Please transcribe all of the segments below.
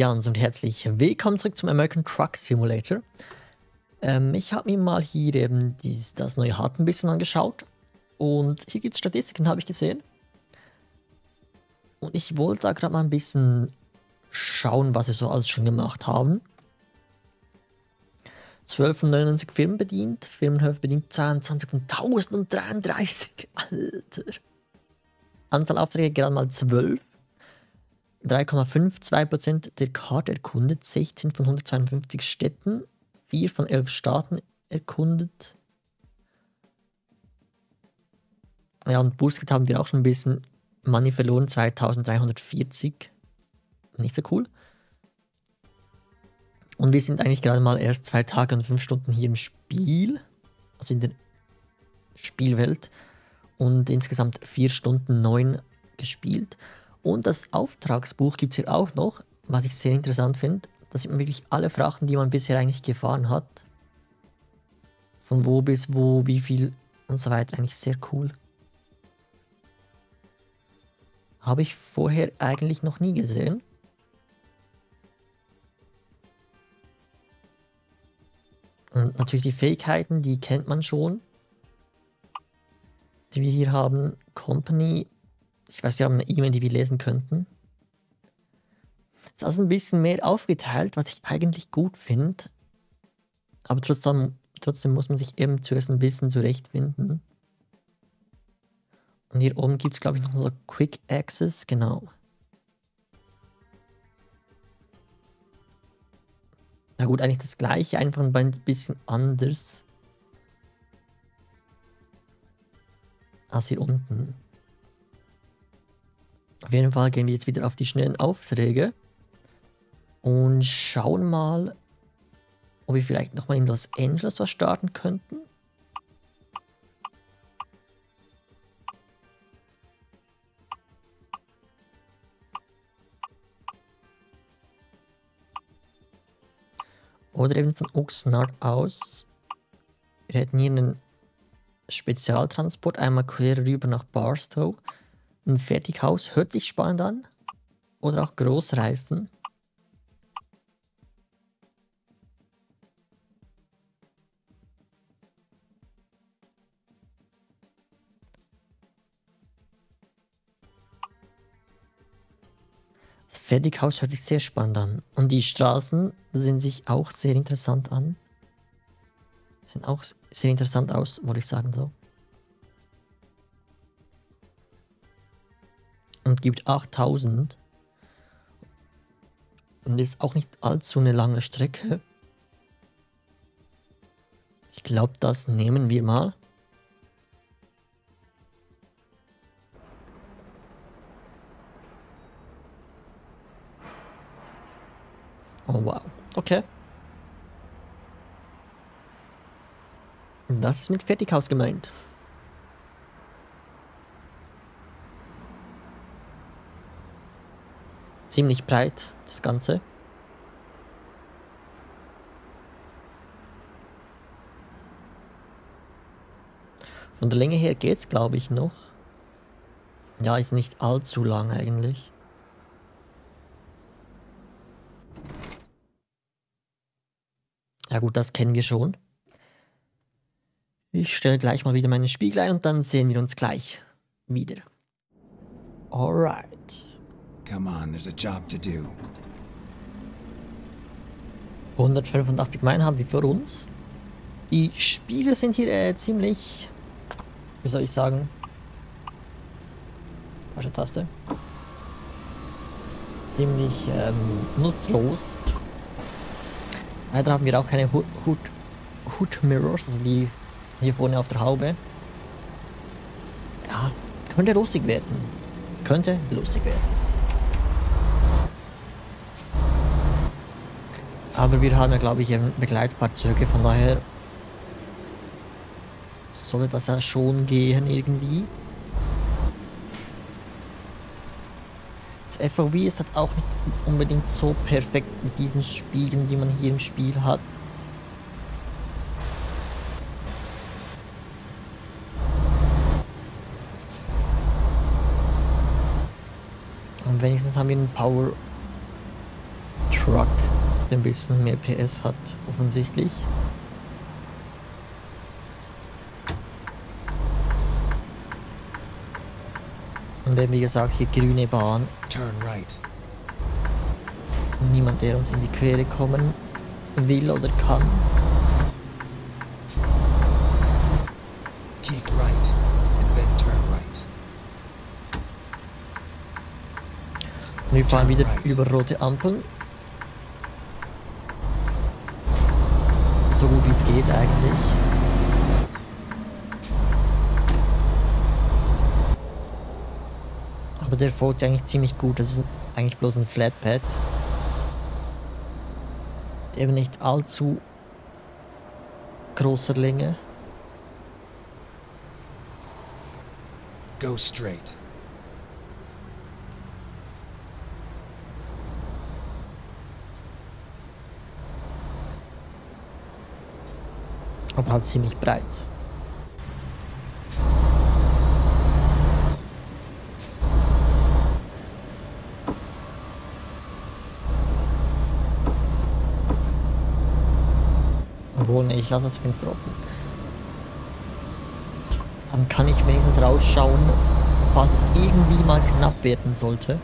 Ja, und herzlich willkommen zurück zum American Truck Simulator. Ähm, ich habe mir mal hier eben dies, das neue Hard ein bisschen angeschaut. Und hier gibt es Statistiken, habe ich gesehen. Und ich wollte da gerade mal ein bisschen schauen, was sie so alles schon gemacht haben. 12 von 99 Firmen bedient, Firmenhöfe bedient 22 von 1033. Alter. Anzahl Aufträge gerade mal 12. 3,52% der Karte erkundet, 16 von 152 Städten, 4 von 11 Staaten erkundet. Ja, und Bursgeld haben wir auch schon ein bisschen Money verloren, 2340. Nicht so cool. Und wir sind eigentlich gerade mal erst zwei Tage und fünf Stunden hier im Spiel, also in der Spielwelt. Und insgesamt vier Stunden neun gespielt. Und das Auftragsbuch gibt es hier auch noch, was ich sehr interessant finde. Da sieht man wirklich alle Frachten, die man bisher eigentlich gefahren hat. Von wo bis wo, wie viel und so weiter. Eigentlich sehr cool. Habe ich vorher eigentlich noch nie gesehen. Und natürlich die Fähigkeiten, die kennt man schon. Die wir hier haben. Company ich weiß, wir haben eine E-Mail, die wir lesen könnten. Es ist also ein bisschen mehr aufgeteilt, was ich eigentlich gut finde. Aber trotzdem, trotzdem muss man sich eben zuerst ein bisschen zurechtfinden. Und hier oben gibt es, glaube ich, noch so Quick Access, genau. Na gut, eigentlich das gleiche, einfach ein bisschen anders. Als hier unten. Auf jeden Fall gehen wir jetzt wieder auf die schnellen Aufträge und schauen mal, ob wir vielleicht nochmal in Los Angeles was starten könnten. Oder eben von Oxnard aus. Wir hätten hier einen Spezialtransport einmal quer rüber nach Barstow. Ein Fertighaus hört sich spannend an. Oder auch Großreifen. Das Fertighaus hört sich sehr spannend an. Und die Straßen sehen sich auch sehr interessant an. Sehen auch sehr interessant aus, wollte ich sagen so. Gibt 8000. Und ist auch nicht allzu eine lange Strecke. Ich glaube, das nehmen wir mal. Oh wow. Okay. Das ist mit Fertighaus gemeint. Ziemlich breit, das Ganze. Von der Länge her geht es, glaube ich, noch. Ja, ist nicht allzu lang eigentlich. Ja gut, das kennen wir schon. Ich stelle gleich mal wieder meinen Spiegel ein und dann sehen wir uns gleich wieder. Alright. Come on, there's a job to do. 185 Meilen haben wir für uns. Die Spiegel sind hier äh, ziemlich, wie soll ich sagen, falsche Taste, ziemlich ähm, nutzlos. Leider haben wir auch keine Hood, Hood, Hood Mirrors, also die hier vorne auf der Haube. Ja, könnte lustig werden. Könnte lustig werden. Aber wir haben ja, glaube ich, Begleitfahrzeuge, von daher sollte das ja schon gehen irgendwie. Das FOV ist halt auch nicht unbedingt so perfekt mit diesen Spiegeln, die man hier im Spiel hat. Und wenigstens haben wir einen Power ein bisschen mehr PS hat, offensichtlich. Und dann, wie gesagt, hier grüne Bahn. Turn right. Niemand, der uns in die Quere kommen will oder kann. Und wir fahren wieder über rote Ampeln. So gut wie es geht eigentlich. Aber der folgt eigentlich ziemlich gut. Das ist eigentlich bloß ein Flatpad. Eben nicht allzu großer Länge. Go straight. Aber halt ziemlich breit. Obwohl, ne, ich lasse das Fenster offen. Dann kann ich wenigstens rausschauen, es irgendwie mal knapp werden sollte.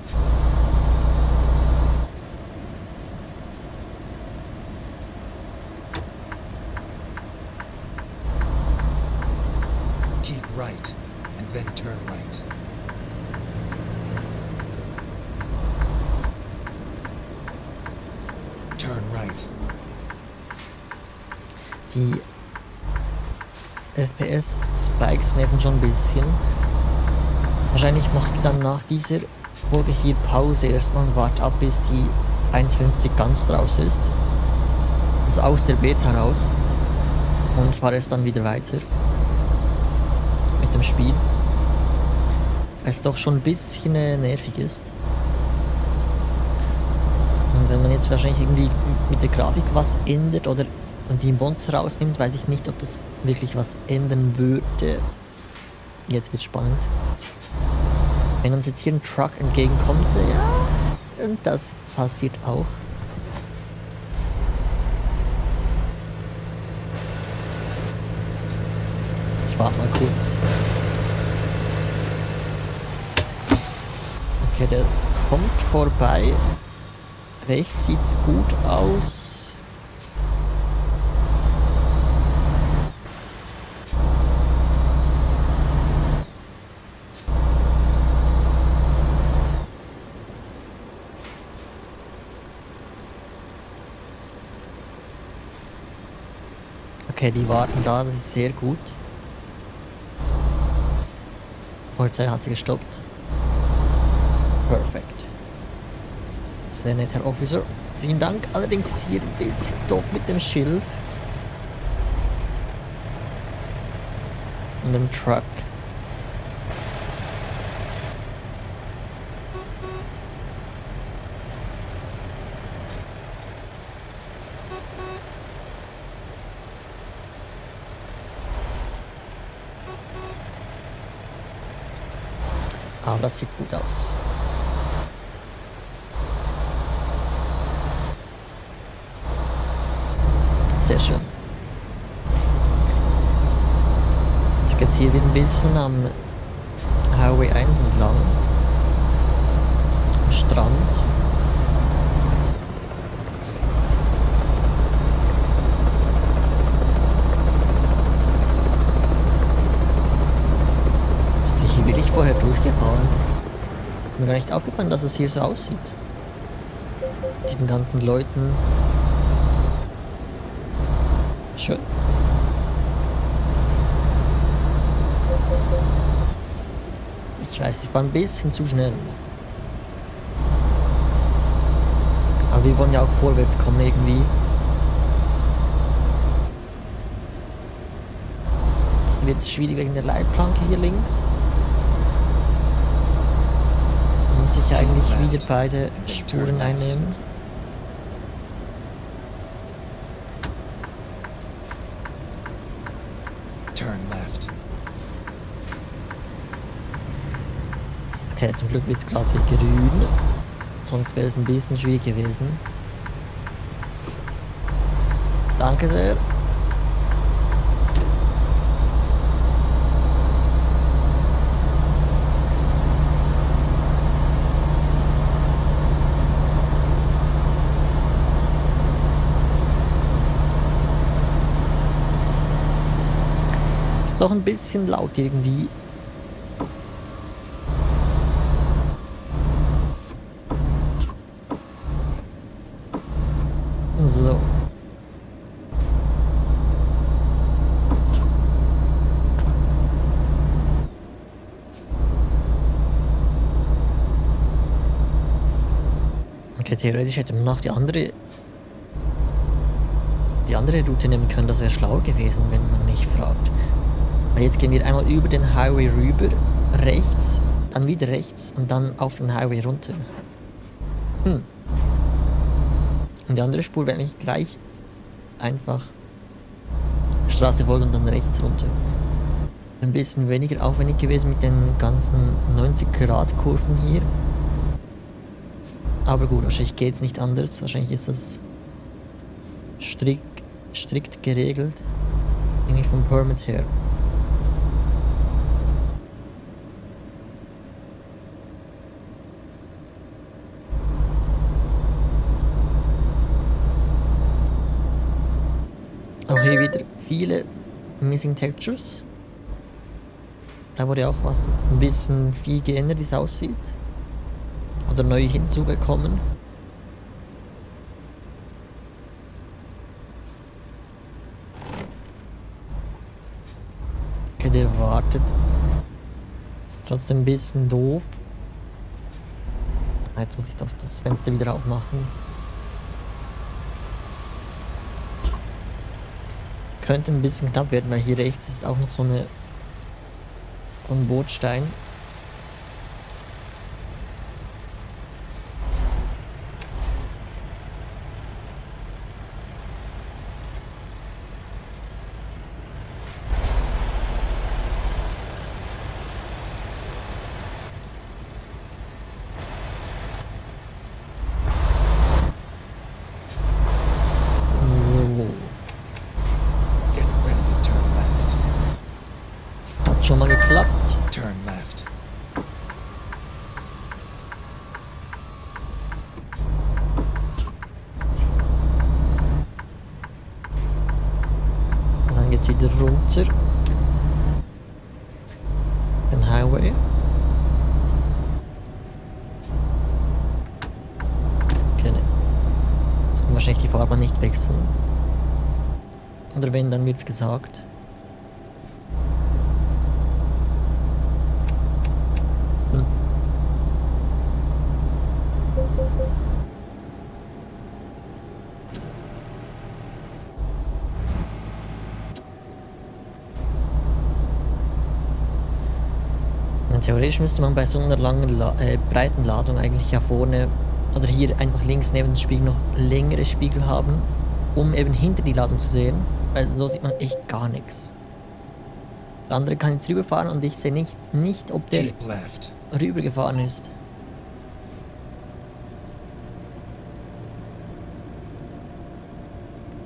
Keep right and then turn right. Turn right. Die FPS-Spikes nerven schon ein bisschen. Wahrscheinlich mache ich dann nach dieser Folge hier Pause erstmal und warte ab, bis die 1.50 ganz draus ist. Also aus der Beta raus. Und fahre es dann wieder weiter. Mit dem Spiel. Weil es doch schon ein bisschen äh, nervig ist. Und wenn man jetzt wahrscheinlich irgendwie mit der Grafik was ändert oder die Monster rausnimmt, weiß ich nicht, ob das wirklich was ändern würde. Jetzt wird spannend. Wenn uns jetzt hier ein Truck entgegenkommt, ja, und das passiert auch. Ich warte mal kurz. Okay, der kommt vorbei. Rechts sieht's gut aus. Okay, die warten da, das ist sehr gut. Polizei hat sie gestoppt. Perfekt. Sehr nett, Herr Officer. Vielen Dank. Allerdings ist hier ein bisschen doch mit dem Schild. Und dem Truck. Aber das sieht gut aus. Sehr schön. Jetzt geht es hier wieder ein bisschen am Highway 1 entlang. Am Strand. Jetzt bin ich hier wirklich vorher durchgefahren. Ist mir gar nicht aufgefallen, dass es hier so aussieht. Diesen ganzen Leuten. Schön. Ich weiß, ich war ein bisschen zu schnell. Aber wir wollen ja auch vorwärts kommen irgendwie. Jetzt wird es schwierig wegen der Leitplanke hier links muss ich eigentlich wieder beide Spuren einnehmen. Okay, zum Glück wird es gerade grün. Sonst wäre es ein bisschen schwierig gewesen. Danke sehr. Ist doch ein bisschen laut irgendwie. So. Okay, theoretisch hätte man noch die andere die andere Route nehmen können, das wäre schlau gewesen, wenn man mich fragt. Jetzt gehen wir einmal über den Highway rüber, rechts, dann wieder rechts und dann auf den Highway runter. Hm. Und die andere Spur wäre eigentlich gleich einfach Straße folgen und dann rechts runter. Ein bisschen weniger aufwendig gewesen mit den ganzen 90 Grad Kurven hier. Aber gut, wahrscheinlich geht es nicht anders. Wahrscheinlich ist das strikt, strikt geregelt. Irgendwie vom Permit her. Hier wieder viele Missing Textures. Da wurde auch was ein bisschen viel geändert, wie es aussieht. Oder neu hinzugekommen. Okay, der wartet. Trotzdem ein bisschen doof. Ah, Jetzt muss ich das, das Fenster wieder aufmachen. Könnte ein bisschen knapp werden, weil hier rechts ist auch noch so eine so ein Bootstein. So. Get ready to turn left. Hat schon mal geklappt. Turn left. Und dann geht's wieder runter. Den Highway. Okay, ne. Müssen wahrscheinlich die Fahrbahn nicht wechseln. Oder wenn, dann wird's gesagt. Hm. Theoretisch müsste man bei so einer langen, La äh, breiten Ladung eigentlich ja vorne oder hier einfach links neben dem Spiegel noch längere Spiegel haben, um eben hinter die Ladung zu sehen, weil so sieht man echt gar nichts. Der andere kann jetzt rüberfahren und ich sehe nicht, nicht ob der rübergefahren ist.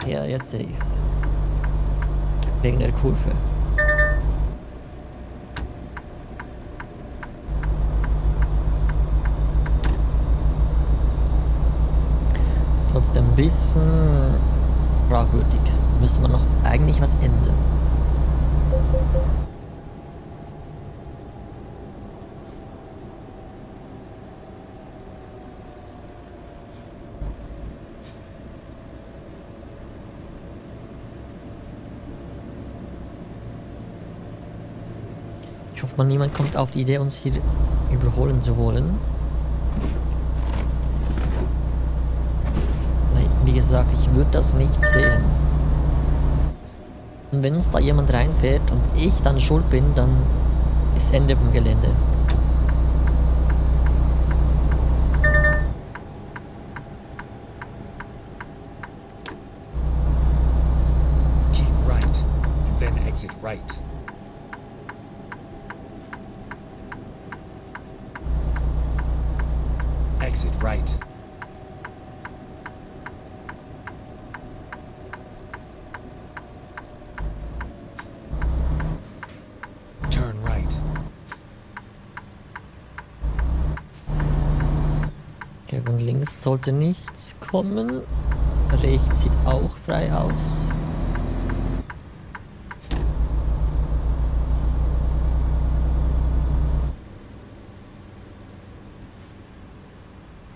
Ja, jetzt sehe ich's. Wegen der Kurve. Trotzdem ein bisschen fragwürdig. Müsste man noch eigentlich was ändern. Ich hoffe mal, niemand kommt auf die Idee, uns hier überholen zu wollen. Nein, wie gesagt, ich würde das nicht sehen. Und wenn uns da jemand reinfährt und ich dann schuld bin, dann ist Ende vom Gelände. Keep right, and then exit right. Exit right. Links sollte nichts kommen. Rechts sieht auch frei aus.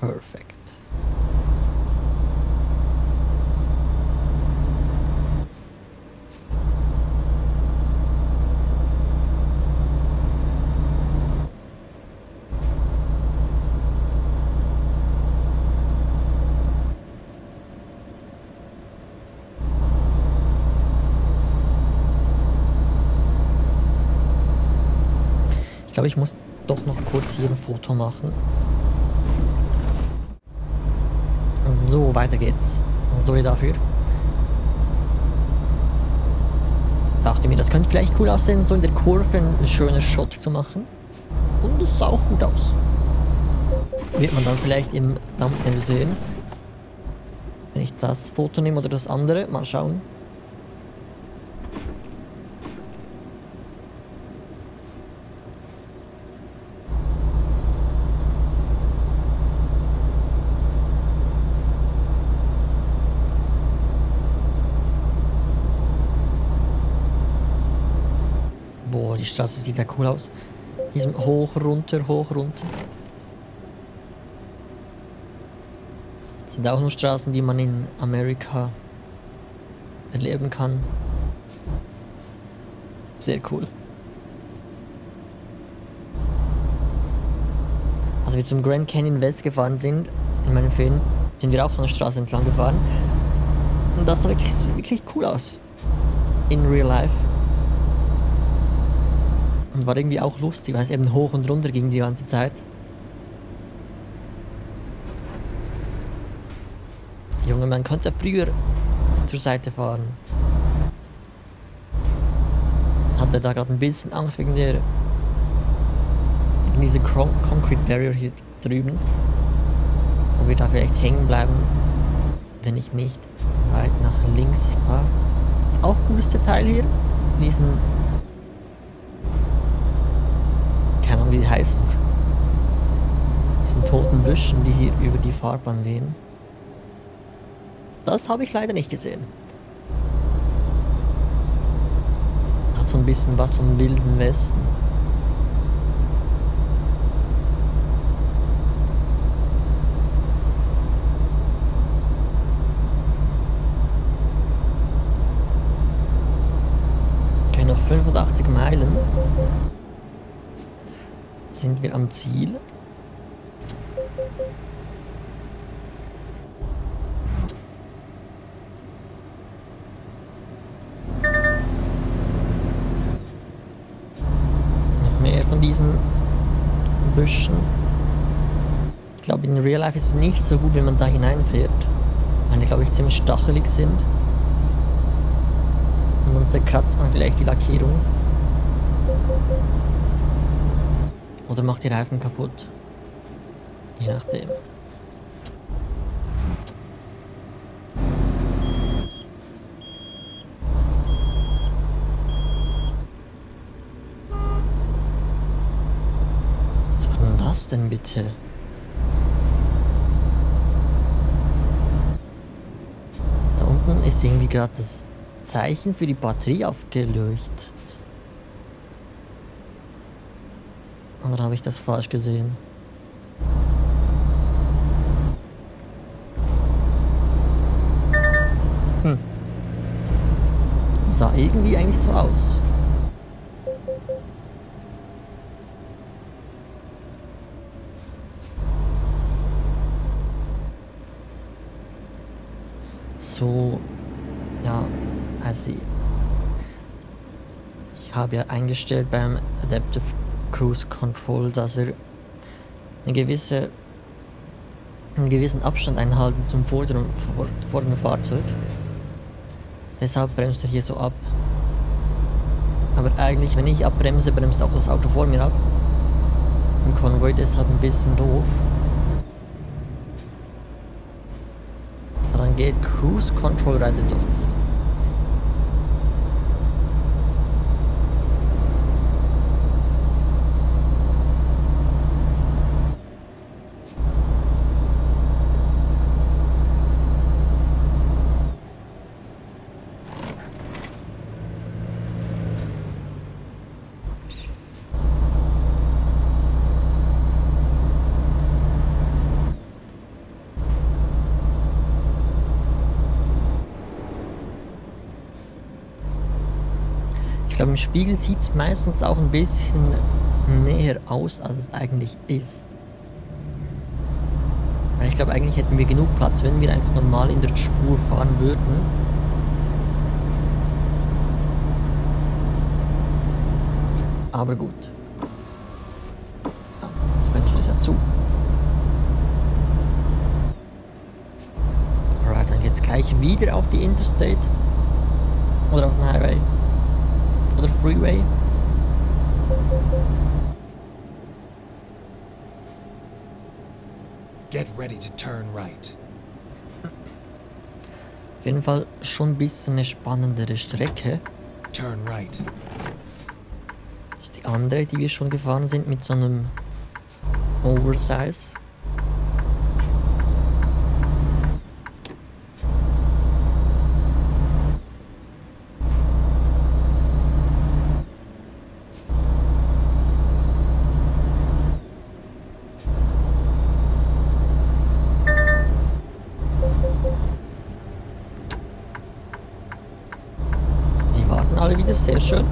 Perfect. Ich glaube, ich muss doch noch kurz hier ein Foto machen. So, weiter geht's. Sorry dafür. Ich dachte mir, das könnte vielleicht cool aussehen, so in der Kurve einen schönen Shot zu machen. Und es sah auch gut aus. Wird man dann vielleicht im Thumbnail sehen. Wenn ich das Foto nehme oder das andere. Mal schauen. Die Straße sieht ja cool aus. Diesem hoch, runter, hoch, runter. Das sind auch nur Straßen, die man in Amerika erleben kann. Sehr cool. Als wir zum Grand Canyon West gefahren sind, in meinen Ferien, sind wir auch so eine Straße entlang gefahren. Und das sah wirklich, wirklich cool aus. In real life. Und war irgendwie auch lustig, weil es eben hoch und runter ging die ganze Zeit. Junge, man könnte früher zur Seite fahren. Hatte da gerade ein bisschen Angst wegen der wegen dieser Con Concrete Barrier hier drüben. Ob wir da vielleicht hängen bleiben, wenn ich nicht weit nach links fahre. Auch cooles Detail hier. Diesen keine Ahnung, wie die heißen. Diesen toten Büschen, die hier über die Fahrbahn wehen. Das habe ich leider nicht gesehen. Hat so ein bisschen was vom Wilden Westen. Okay, noch 85 Meilen sind wir am Ziel. Noch mehr von diesen Büschen. Ich glaube, in Real Life ist es nicht so gut, wenn man da hineinfährt. Weil die, glaube ich, ziemlich stachelig sind. Und dann zerkratzt man vielleicht die Lackierung. Oder macht die Reifen kaputt. Je nachdem. Was war denn das denn bitte? Da unten ist irgendwie gerade das Zeichen für die Batterie aufgeleuchtet. Oder habe ich das falsch gesehen? Hm. Sah irgendwie eigentlich so aus. So, ja, also ich habe ja eingestellt beim Adaptive Cruise Control, dass er eine gewisse, einen gewissen Abstand einhalten zum vorderen, vor, vorderen Fahrzeug. Deshalb bremst er hier so ab. Aber eigentlich, wenn ich abbremse, bremst auch das Auto vor mir ab. Im Konvoi deshalb ein bisschen doof. Dann geht Cruise Control reitet doch nicht. Ich glaube, im Spiegel sieht es meistens auch ein bisschen näher aus, als es eigentlich ist. Weil ich glaube, eigentlich hätten wir genug Platz, wenn wir einfach normal in der Spur fahren würden. Aber gut. Ah, das Fenster ist ja zu. Alright, dann geht's gleich wieder auf die Interstate. Oder auf den Highway. Oder Freeway. Get ready to turn right. Auf jeden Fall schon ein bisschen eine spannendere Strecke. Turn right. Das ist die andere, die wir schon gefahren sind mit so einem Oversize. Die wieder sehr schön.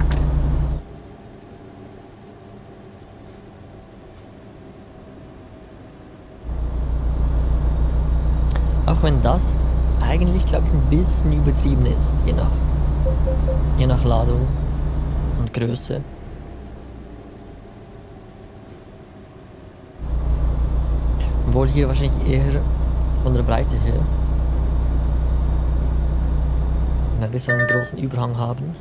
Auch wenn das eigentlich, glaube ich, ein bisschen übertrieben ist, je nach, je nach Ladung und Größe. Obwohl hier wahrscheinlich eher von der Breite her. Weil wir so einen großen Überhang haben.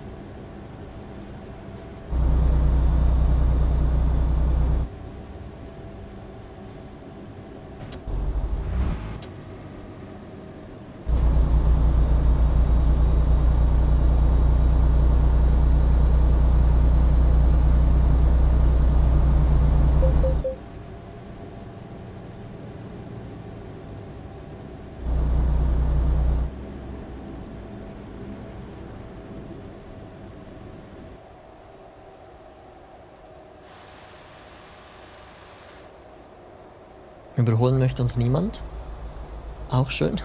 Überholen möchte uns niemand. Auch schön.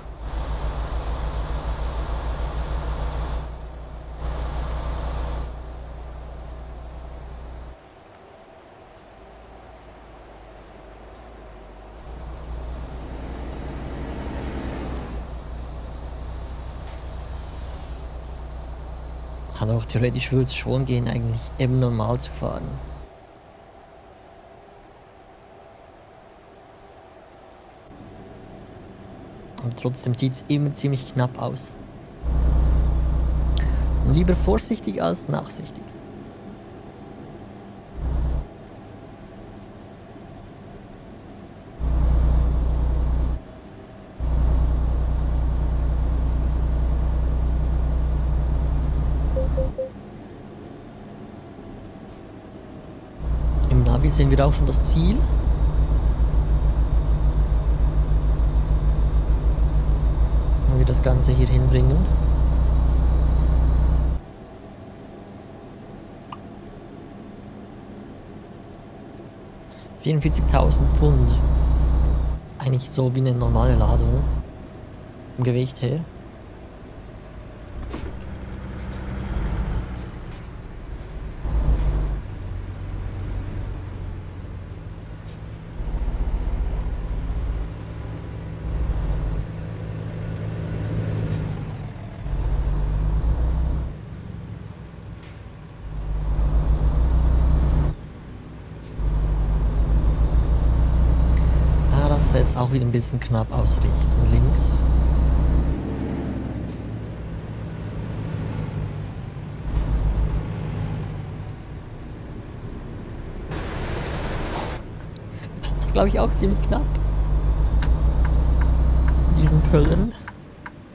Hat auch theoretisch würde es schon gehen, eigentlich eben normal zu fahren. Und trotzdem sieht es immer ziemlich knapp aus. Und lieber vorsichtig als nachsichtig. Im Navi sehen wir auch schon das Ziel. Wenn wir das Ganze hier hinbringen. Vierundvierzigtausend Pfund. Eigentlich so wie eine normale Ladung. Im Gewicht her. Ah, das sah jetzt auch wieder ein bisschen knapp aus rechts und links. Das war, glaube ich, auch ziemlich knapp. Diesen Pöllen.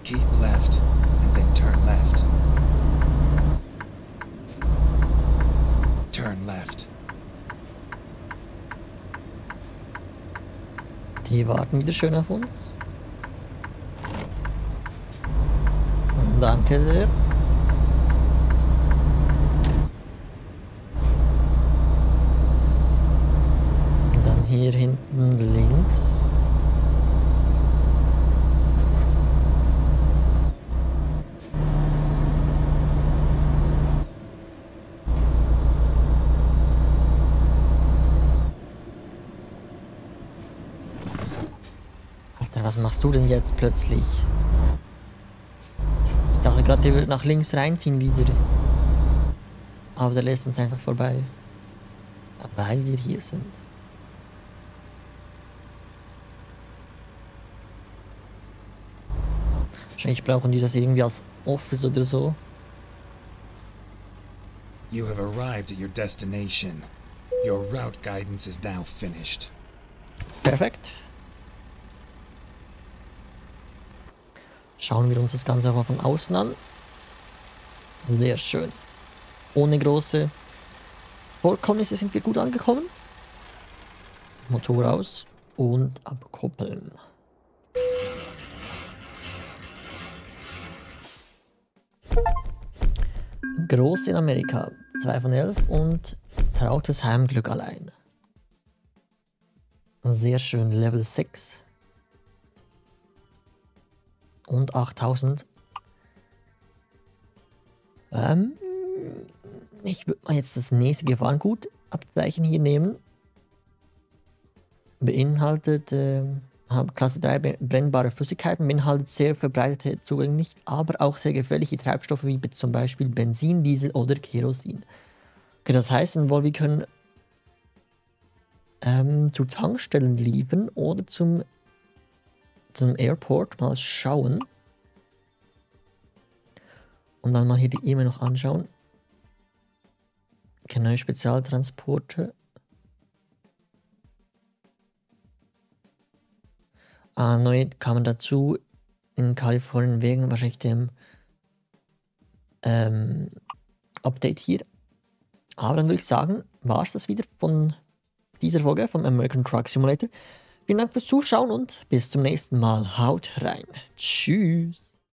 Keep left and then turn left. Turn left. Die warten wieder schön auf uns. Danke sehr. Und dann hier hinten links. Was machst du denn jetzt plötzlich? Ich dachte gerade, der würde nach links reinziehen wieder. Aber der lässt uns einfach vorbei. Weil wir hier sind. Wahrscheinlich brauchen die das irgendwie als Office oder so. You have arrived at your destination. Your route guidance is now finished. Perfekt. Schauen wir uns das Ganze aber von außen an. Sehr schön. Ohne große Vorkommnisse sind wir gut angekommen. Motor aus und abkoppeln. Groß in Amerika, 2 von 11 und trautes Heimglück allein. Sehr schön, Level 6. Und 8000. Ähm, ich würde mal jetzt das nächste Gefahrengut-Abzeichen hier nehmen. Beinhaltet äh, Klasse 3 brennbare Flüssigkeiten, beinhaltet sehr verbreitete zugänglich, aber auch sehr gefährliche Treibstoffe wie zum Beispiel Benzin, Diesel oder Kerosin. Okay, das heißt wohl, wir können ähm, zu Tankstellen liefern oder zum, zum Airport mal schauen. Und dann mal hier die E-Mail noch anschauen. Okay, neue Spezialtransporte. Ah, neu kamen dazu in Kalifornien wegen wahrscheinlich dem ähm, Update hier. Aber dann würde ich sagen, war es das wieder von dieser Folge vom American Truck Simulator. Vielen Dank fürs Zuschauen und bis zum nächsten Mal. Haut rein. Tschüss.